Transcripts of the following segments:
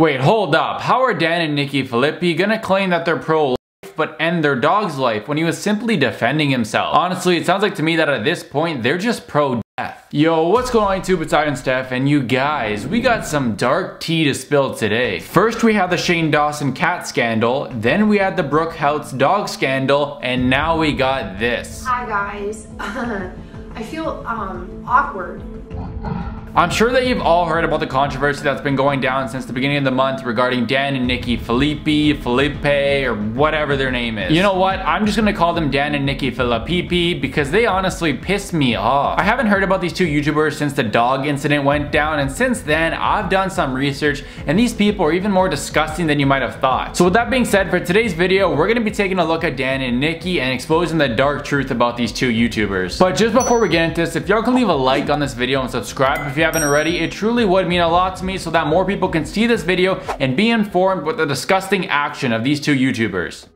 Wait, hold up. How are Dan and Nikki Phillippi gonna claim that they're pro life but end their dog's life when he was simply defending himself. Honestly, it sounds like to me that at this point, they're just pro death. Yo, what's going on YouTube? It's Ivan Steff, and you guys, we got some dark tea to spill today. First, we had the Shane Dawson cat scandal, then we had the Brooke Houts dog scandal, and now we got this. Hi guys. I feel um, awkward I'm sure that you've all heard about the controversy that's been going down since the beginning of the month regarding Dan and Nikki Phillippi, Felipe, or whatever their name is. You know what? I'm just gonna call them Dan and Nikki Filippi because they honestly piss me off. I haven't heard about these two YouTubers since the dog incident went down, and since then, I've done some research, and these people are even more disgusting than you might have thought. So with that being said, for today's video, we're gonna be taking a look at Dan and Nikki and exposing the dark truth about these two YouTubers. But just before we get into this, if y'all can leave a like on this video and subscribe if you haven't already, it truly would mean a lot to me so that more people can see this video and be informed with the disgusting action of these two YouTubers.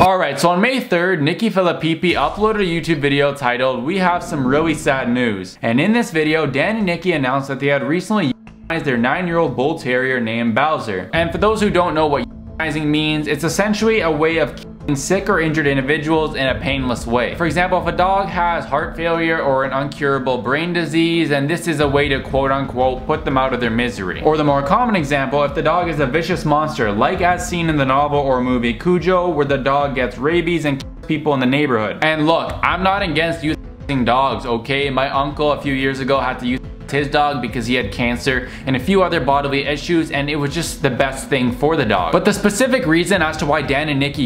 Alright, so on May 3rd, Nikki Phillippi uploaded a YouTube video titled, We Have Some Really Sad News. And in this video, Dan and Nikki announced that they had recently their 9-year-old bull terrier named Bowser. And for those who don't know what means, it's essentially a way of sick or injured individuals in a painless way. For example, if a dog has heart failure or an uncurable brain disease, and this is a way to quote unquote put them out of their misery. Or the more common example, if the dog is a vicious monster, like as seen in the novel or movie Cujo, where the dog gets rabies and people in the neighborhood. And look, I'm not against euthanizing dogs, okay? My uncle a few years ago had to use his dog because he had cancer and a few other bodily issues and it was just the best thing for the dog. But the specific reason as to why Dan and Nikki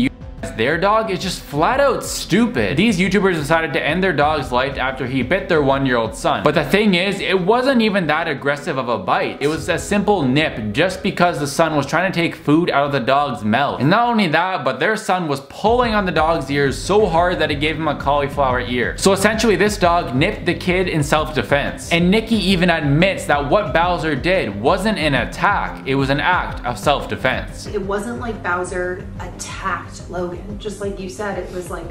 their dog is just flat out stupid. These YouTubers decided to end their dog's life after he bit their one year old son. But the thing is, it wasn't even that aggressive of a bite. It was a simple nip just because the son was trying to take food out of the dog's mouth. And not only that, but their son was pulling on the dog's ears so hard that it gave him a cauliflower ear. So essentially this dog nipped the kid in self-defense. And Nikki even admits that what Bowser did wasn't an attack, it was an act of self-defense. It wasn't like Bowser attacked Logan. Just like you said, it was like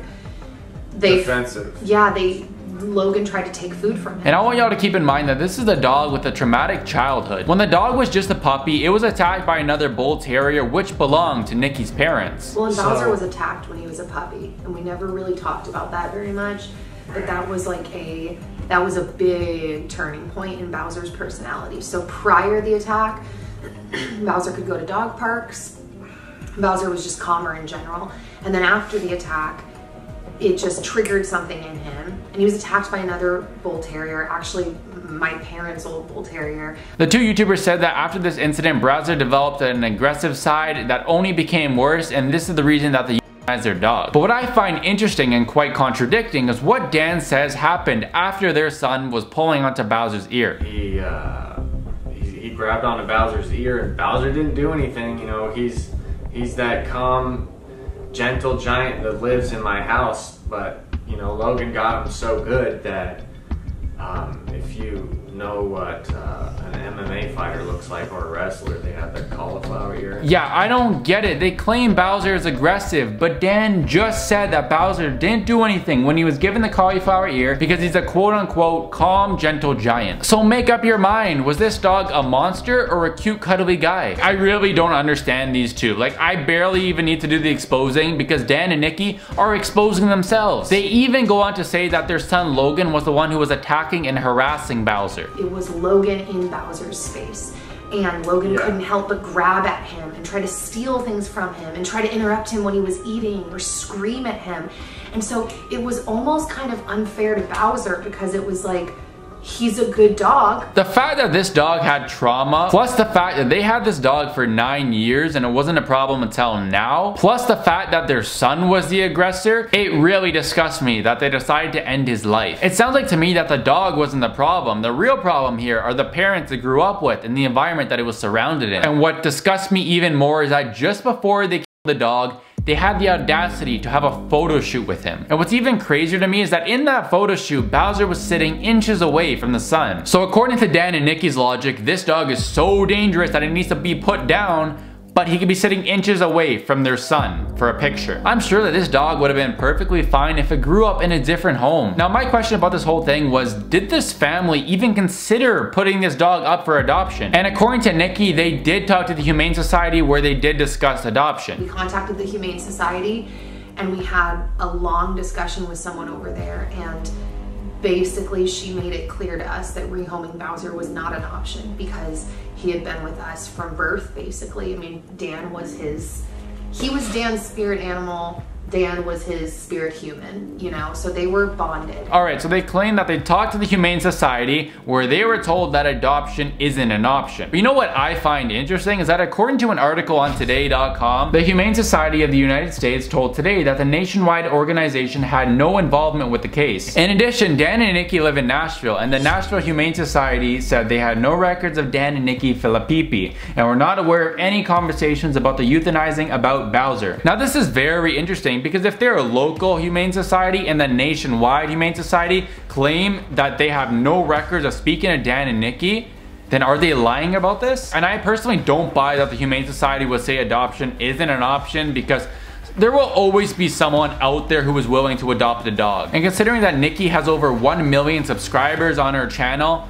they defensive. Yeah, they Logan tried to take food from him. And I want y'all to keep in mind that this is a dog with a traumatic childhood. When the dog was just a puppy, it was attacked by another bull terrier which belonged to Nikki's parents. Well, and so, Bowser was attacked when he was a puppy, and we never really talked about that very much. But that was like a that was a big turning point in Bowser's personality. So prior to the attack, Bowser could go to dog parks. Bowser was just calmer in general. And then after the attack, it just triggered something in him. And he was attacked by another bull terrier, actually my parents' old bull terrier. The two YouTubers said that after this incident, Bowser developed an aggressive side that only became worse, and this is the reason that the as their dog. But what I find interesting and quite contradicting is what Dan says happened after their son was pulling onto Bowser's ear. He, uh, he, he grabbed onto Bowser's ear and Bowser didn't do anything, you know, he's, he's that calm, gentle giant that lives in my house, but you know, Logan got him so good that um, if you know what uh, an MMA fighter looks like or a wrestler, they have that cauliflower ear. Yeah, I don't get it. They claim Bowser is aggressive, but Dan just said that Bowser didn't do anything when he was given the cauliflower ear because he's a quote unquote calm, gentle giant. So make up your mind, was this dog a monster or a cute, cuddly guy? I really don't understand these two. Like, I barely even need to do the exposing because Dan and Nikki are exposing themselves. They even go on to say that their son Logan was the one who was attacking and harassing Bowser. It was Logan in Bowser's space. And Logan yeah. couldn't help but grab at him and try to steal things from him and try to interrupt him when he was eating or scream at him. And so it was almost kind of unfair to Bowser because it was like, he's a good dog. The fact that this dog had trauma, plus the fact that they had this dog for nine years and it wasn't a problem until now, plus the fact that their son was the aggressor, it really disgusts me that they decided to end his life. It sounds like to me that the dog wasn't the problem. The real problem here are the parents it grew up with and the environment that it was surrounded in. And what disgusts me even more is that just before they killed the dog, they had the audacity to have a photo shoot with him. And what's even crazier to me is that in that photo shoot, Bowser was sitting inches away from the sun. So according to Dan and Nikki's logic, this dog is so dangerous that it needs to be put down but he could be sitting inches away from their son for a picture. I'm sure that this dog would have been perfectly fine if it grew up in a different home. Now my question about this whole thing was, did this family even consider putting this dog up for adoption? And according to Nikki, they did talk to the Humane Society where they did discuss adoption. We contacted the Humane Society and we had a long discussion with someone over there and basically she made it clear to us that rehoming Bowser was not an option because he had been with us from birth basically. I mean, Dan was his, he was Dan's spirit animal Dan was his spirit human, you know, so they were bonded. Alright, so they claim that they talked to the Humane Society where they were told that adoption isn't an option. But you know what I find interesting is that according to an article on Today.com, the Humane Society of the United States told Today that the nationwide organization had no involvement with the case. In addition, Dan and Nikki live in Nashville, and the Nashville Humane Society said they had no records of Dan and Nikki Filippipi, and were not aware of any conversations about the euthanizing about Bowser. Now this is very interesting because if they're a local Humane Society and the nationwide Humane Society claim that they have no records of speaking to Dan and Nikki, then are they lying about this? And I personally don't buy that the Humane Society would say adoption isn't an option because there will always be someone out there who is willing to adopt a dog. And considering that Nikki has over 1 million subscribers on her channel,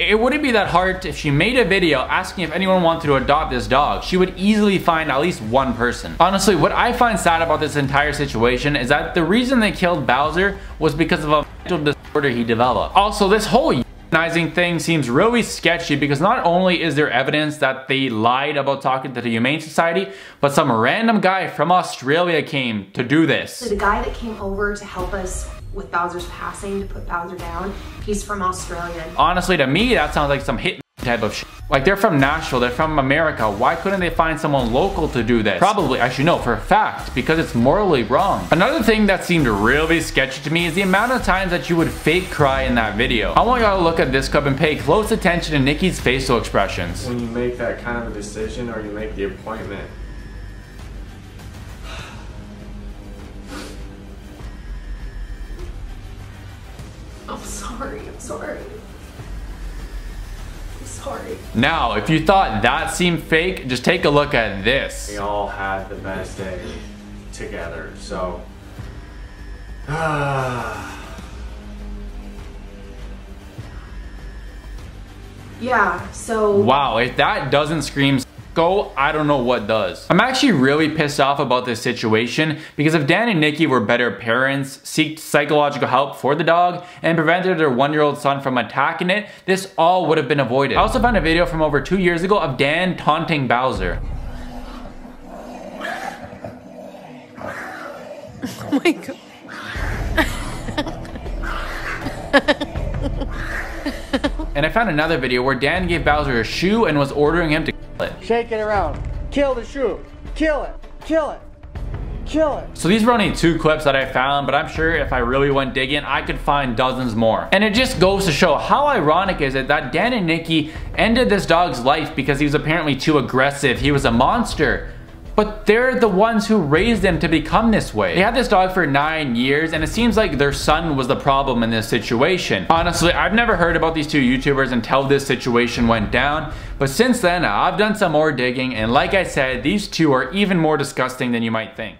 it wouldn't be that hard if she made a video asking if anyone wanted to adopt this dog. She would easily find at least one person. Honestly, what I find sad about this entire situation is that the reason they killed Bowser was because of a mental disorder he developed. Also, this whole euthanizing thing seems really sketchy because not only is there evidence that they lied about talking to the Humane Society, but some random guy from Australia came to do this. The guy that came over to help us with Bowser's passing to put Bowser down. He's from Australia. Honestly, to me, that sounds like some hit type of shit. Like they're from Nashville, they're from America. Why couldn't they find someone local to do this? Probably, I should know for a fact, because it's morally wrong. Another thing that seemed really sketchy to me is the amount of times that you would fake cry in that video. I want y'all to look at this clip and pay close attention to Nikki's facial expressions. When you make that kind of a decision or you make the appointment, Now, if you thought that seemed fake, just take a look at this. we all had the best day together. So, Yeah, so Wow, if that doesn't scream go, I don't know what does. I'm actually really pissed off about this situation because if Dan and Nikki were better parents, seeked psychological help for the dog, and prevented their one-year-old son from attacking it, this all would have been avoided. I also found a video from over two years ago of Dan taunting Bowser. Oh my god. And I found another video where Dan gave Bowser a shoe and was ordering him to it. Shake it around. Kill the shoe. Kill it. Kill it. Kill it. So these were only two clips that I found, but I'm sure if I really went digging, I could find dozens more. And it just goes to show how ironic is it that Dan and Nikki ended this dog's life because he was apparently too aggressive. He was a monster. But they're the ones who raised them to become this way. They had this dog for nine years and it seems like their son was the problem in this situation. Honestly, I've never heard about these two YouTubers until this situation went down. But since then, I've done some more digging and like I said, these two are even more disgusting than you might think.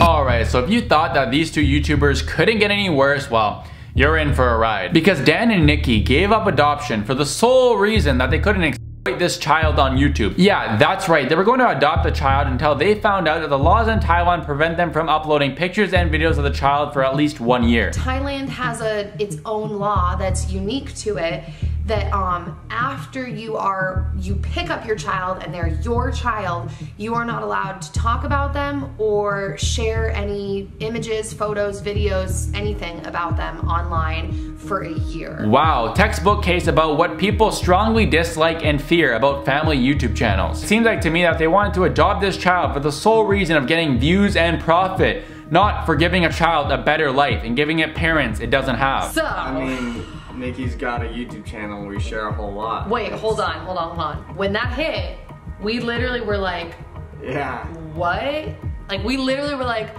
Alright, so if you thought that these two YouTubers couldn't get any worse, well, you're in for a ride. Because Dan and Nikki gave up adoption for the sole reason that they couldn't exploit this child on YouTube. Yeah, that's right. They were going to adopt the child until they found out that the laws in Taiwan prevent them from uploading pictures and videos of the child for at least one year. Thailand has a its own law that's unique to it that um after you are you pick up your child and they're your child you are not allowed to talk about them or share any images photos videos anything about them online for a year Wow, textbook case about what people strongly dislike and fear about family YouTube channels. It seems like to me that they wanted to adopt this child for the sole reason of getting views and profit, not for giving a child a better life and giving it parents it doesn't have. so I mean, Nikki's got a YouTube channel and we share a whole lot. wait hold on hold on hold on when that hit we literally were like Yeah. what? Like we literally were like,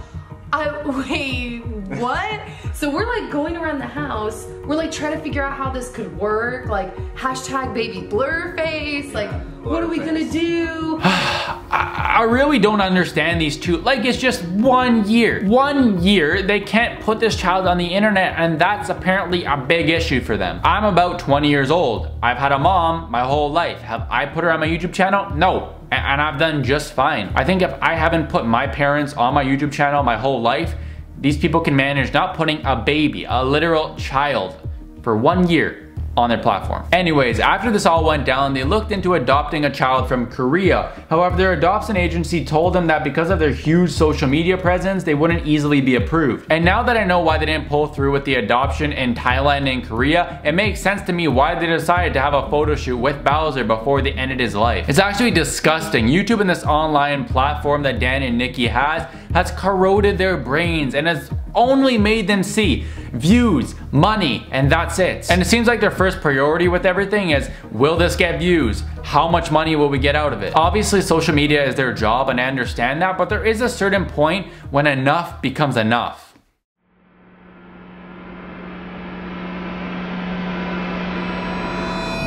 I wait, what? So we're like going around the house. We're like trying to figure out how this could work. Like hashtag baby blur face. Like what are we gonna do? I really don't understand these two. Like, it's just one year. One year, they can't put this child on the internet, and that's apparently a big issue for them. I'm about 20 years old. I've had a mom my whole life. Have I put her on my YouTube channel? No. And I've done just fine. I think if I haven't put my parents on my YouTube channel my whole life, these people can manage not putting a baby, a literal child, for one year on their platform. Anyways, after this all went down, they looked into adopting a child from Korea. However, their adoption agency told them that because of their huge social media presence, they wouldn't easily be approved. And now that I know why they didn't pull through with the adoption in Thailand and Korea, it makes sense to me why they decided to have a photo shoot with Bowser before they ended his life. It's actually disgusting. YouTube and this online platform that Dan and Nikki has has corroded their brains and has only made them see views, money, and that's it. And it seems like their first priority with everything is, will this get views? How much money will we get out of it? Obviously, social media is their job and I understand that, but there is a certain point when enough becomes enough.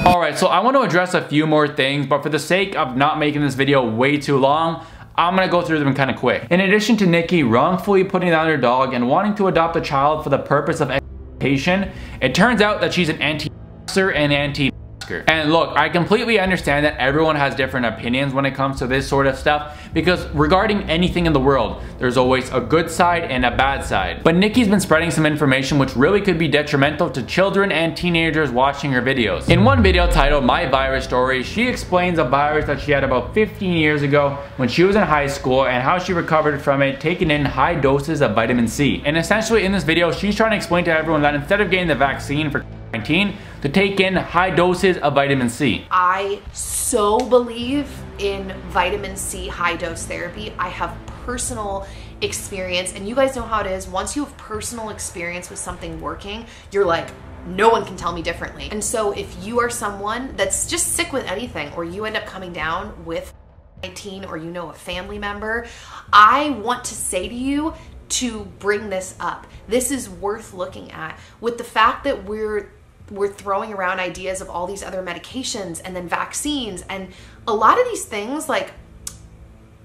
Alright, so I want to address a few more things, but for the sake of not making this video way too long, I'm gonna go through them kind of quick. In addition to Nikki wrongfully putting down her dog and wanting to adopt a child for the purpose of education, it turns out that she's an anti-vaxxer and anti and look, I completely understand that everyone has different opinions when it comes to this sort of stuff because regarding anything in the world, there's always a good side and a bad side. But Nikki's been spreading some information which really could be detrimental to children and teenagers watching her videos. In one video titled My Virus Story, she explains a virus that she had about 15 years ago when she was in high school and how she recovered from it taking in high doses of vitamin C. And essentially in this video, she's trying to explain to everyone that instead of getting the vaccine for 19 to take in high doses of vitamin C. I so believe in vitamin C high dose therapy. I have personal experience and you guys know how it is. Once you have personal experience with something working, you're like, no one can tell me differently. And so if you are someone that's just sick with anything or you end up coming down with 19 or you know a family member, I want to say to you to bring this up. This is worth looking at. With the fact that we're we're throwing around ideas of all these other medications and then vaccines. And a lot of these things like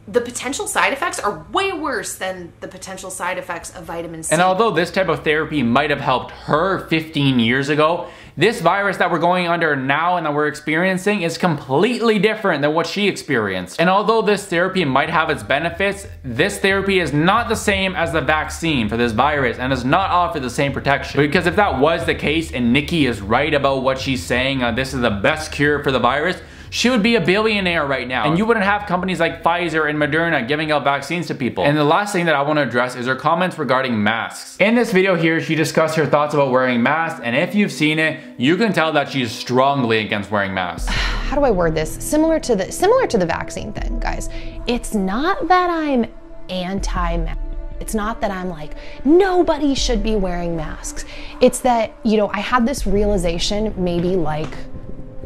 the potential side effects are way worse than the potential side effects of vitamin C. And although this type of therapy might have helped her 15 years ago, this virus that we're going under now and that we're experiencing is completely different than what she experienced. And although this therapy might have its benefits, this therapy is not the same as the vaccine for this virus and does not offer the same protection. Because if that was the case and Nikki is right about what she's saying, uh, this is the best cure for the virus, she would be a billionaire right now. And you wouldn't have companies like Pfizer and Moderna giving out vaccines to people. And the last thing that I want to address is her comments regarding masks. In this video here, she discussed her thoughts about wearing masks. And if you've seen it, you can tell that she's strongly against wearing masks. How do I word this? Similar to the similar to the vaccine thing, guys. It's not that I'm anti-mask. It's not that I'm like, nobody should be wearing masks. It's that, you know, I had this realization maybe like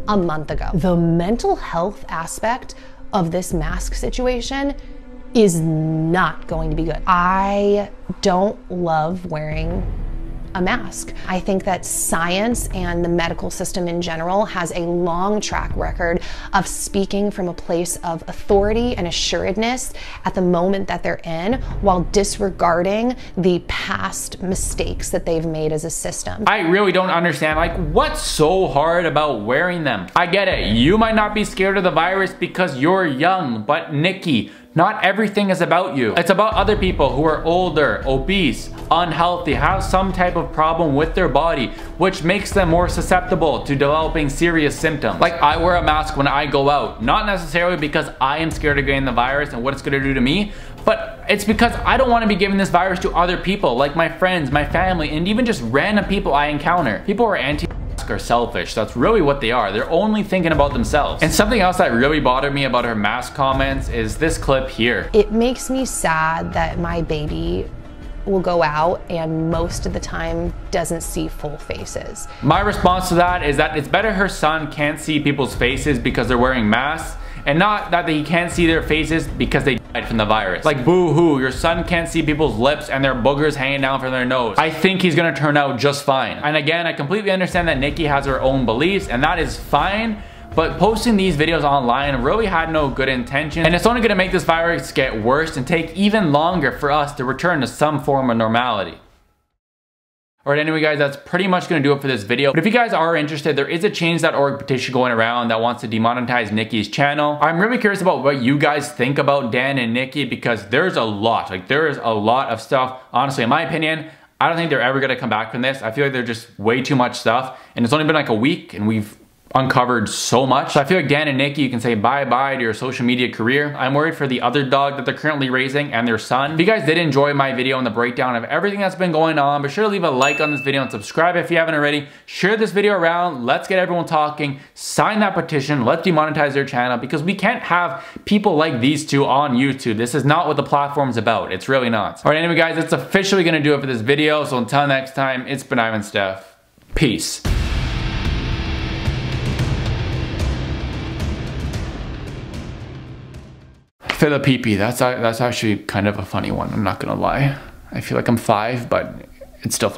a month ago. The mental health aspect of this mask situation is not going to be good. I don't love wearing a mask. I think that science and the medical system in general has a long track record of speaking from a place of authority and assuredness at the moment that they're in while disregarding the past mistakes that they've made as a system. I really don't understand like what's so hard about wearing them? I get it. You might not be scared of the virus because you're young, but Nikki, not everything is about you. It's about other people who are older, obese, unhealthy, have some type of problem with their body, which makes them more susceptible to developing serious symptoms. Like I wear a mask when I go out, not necessarily because I am scared of getting the virus and what it's gonna do to me, but it's because I don't want to be giving this virus to other people, like my friends, my family, and even just random people I encounter. People are anti are selfish. That's really what they are. They're only thinking about themselves. And something else that really bothered me about her mask comments is this clip here. It makes me sad that my baby will go out and most of the time doesn't see full faces. My response to that is that it's better her son can't see people's faces because they're wearing masks and not that he can't see their faces because they from the virus. Like boo hoo, your son can't see people's lips and their boogers hanging down from their nose. I think he's gonna turn out just fine. And again, I completely understand that Nikki has her own beliefs and that is fine, but posting these videos online really had no good intention and it's only gonna make this virus get worse and take even longer for us to return to some form of normality. Alright, anyway guys, that's pretty much gonna do it for this video. But if you guys are interested, there is a change.org petition going around that wants to demonetize Nikki's channel. I'm really curious about what you guys think about Dan and Nikki because there's a lot, like there is a lot of stuff. Honestly, in my opinion, I don't think they're ever gonna come back from this. I feel like they're just way too much stuff and it's only been like a week and we've uncovered so much. So I feel like Dan and Nikki, you can say bye-bye to your social media career. I'm worried for the other dog that they're currently raising and their son. If you guys did enjoy my video and the breakdown of everything that's been going on, be sure to leave a like on this video and subscribe if you haven't already. Share this video around. Let's get everyone talking. Sign that petition. Let's demonetize their channel because we can't have people like these two on YouTube. This is not what the platform's about. It's really not. All right, anyway, guys, that's officially gonna do it for this video. So until next time, it's been Ivan Steff. Peace. Philippipi, that's that's actually kind of a funny one. I'm not gonna lie. I feel like I'm five, but it's still funny.